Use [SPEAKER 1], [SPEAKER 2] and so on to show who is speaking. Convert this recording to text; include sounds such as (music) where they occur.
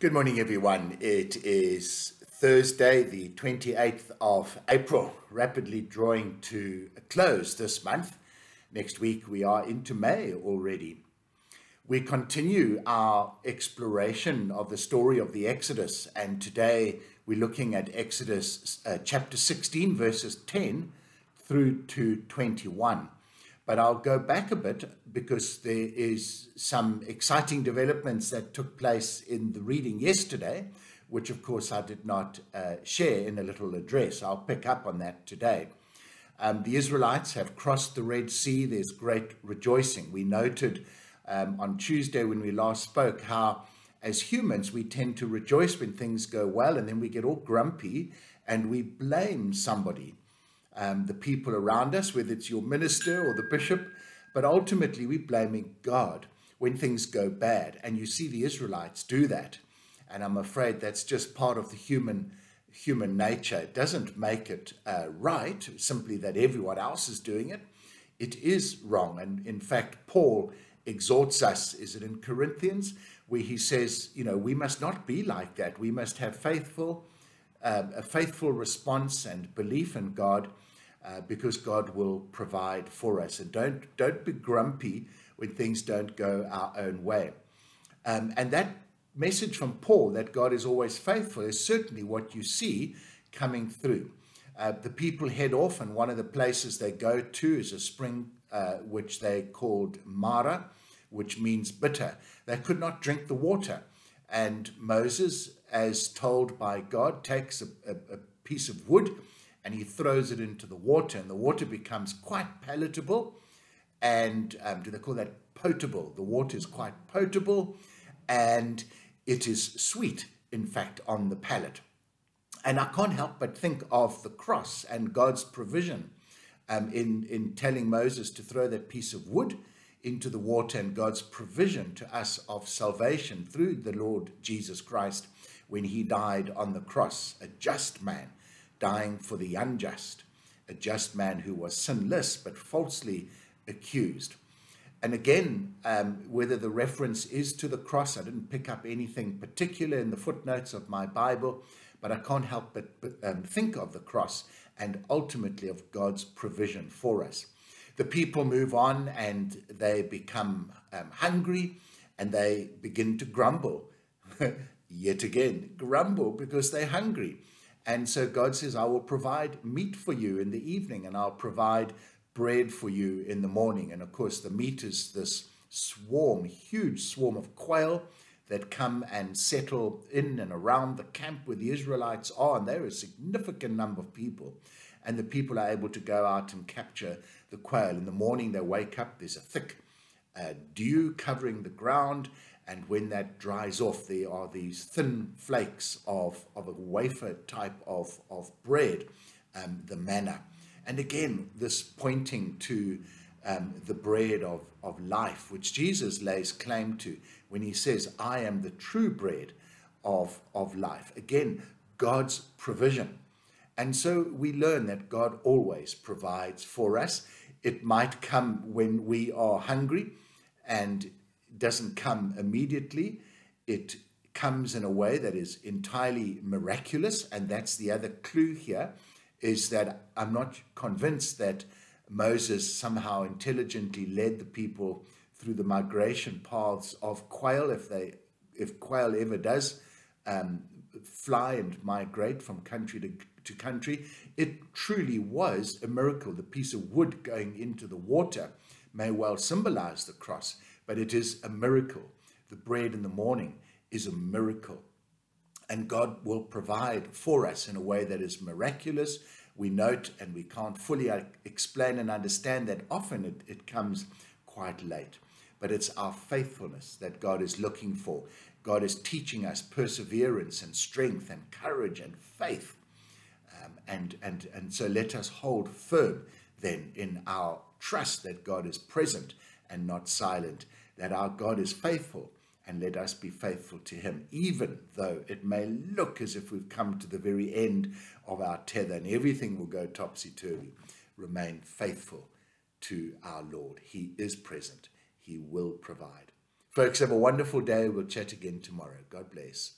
[SPEAKER 1] Good morning, everyone. It is Thursday, the 28th of April, rapidly drawing to a close this month. Next week, we are into May already. We continue our exploration of the story of the Exodus, and today we're looking at Exodus uh, chapter 16, verses 10 through to 21. But I'll go back a bit because there is some exciting developments that took place in the reading yesterday, which of course I did not uh, share in a little address. I'll pick up on that today. Um, the Israelites have crossed the Red Sea. There's great rejoicing. We noted um, on Tuesday when we last spoke how, as humans, we tend to rejoice when things go well and then we get all grumpy and we blame somebody um, the people around us, whether it's your minister or the bishop, but ultimately we're blaming God when things go bad. And you see the Israelites do that. And I'm afraid that's just part of the human human nature. It doesn't make it uh, right, simply that everyone else is doing it. It is wrong. And in fact, Paul exhorts us, is it in Corinthians, where he says, you know, we must not be like that. We must have faithful, uh, a faithful response and belief in God uh, because God will provide for us. And don't, don't be grumpy when things don't go our own way. Um, and that message from Paul that God is always faithful is certainly what you see coming through. Uh, the people head off, and one of the places they go to is a spring uh, which they called Mara, which means bitter. They could not drink the water. And Moses, as told by God, takes a, a, a piece of wood and he throws it into the water, and the water becomes quite palatable. And um, do they call that potable? The water is quite potable and it is sweet, in fact, on the palate. And I can't help but think of the cross and God's provision um, in, in telling Moses to throw that piece of wood into the water and God's provision to us of salvation through the Lord Jesus Christ when he died on the cross, a just man dying for the unjust, a just man who was sinless but falsely accused. And again, um, whether the reference is to the cross, I didn't pick up anything particular in the footnotes of my Bible, but I can't help but, but um, think of the cross and ultimately of God's provision for us. The people move on and they become um, hungry and they begin to grumble. (laughs) Yet again, grumble because they're hungry. And so God says, I will provide meat for you in the evening and I'll provide bread for you in the morning. And of course, the meat is this swarm, huge swarm of quail that come and settle in and around the camp where the Israelites are. And they're a significant number of people. And the people are able to go out and capture the quail. In the morning, they wake up, there's a thick uh, dew covering the ground and when that dries off, there are these thin flakes of, of a wafer type of, of bread, um, the manna. And again, this pointing to um, the bread of, of life, which Jesus lays claim to when he says, I am the true bread of, of life. Again, God's provision. And so we learn that God always provides for us. It might come when we are hungry and doesn't come immediately. It comes in a way that is entirely miraculous. And that's the other clue here is that I'm not convinced that Moses somehow intelligently led the people through the migration paths of quail. If they, if quail ever does um, fly and migrate from country to, to country, it truly was a miracle. The piece of wood going into the water may well symbolize the cross but it is a miracle. The bread in the morning is a miracle. And God will provide for us in a way that is miraculous. We note and we can't fully uh, explain and understand that often it, it comes quite late. But it's our faithfulness that God is looking for. God is teaching us perseverance and strength and courage and faith. Um, and, and, and so let us hold firm then in our trust that God is present and not silent that our God is faithful and let us be faithful to him, even though it may look as if we've come to the very end of our tether and everything will go topsy-turvy. Remain faithful to our Lord. He is present. He will provide. Folks, have a wonderful day. We'll chat again tomorrow. God bless.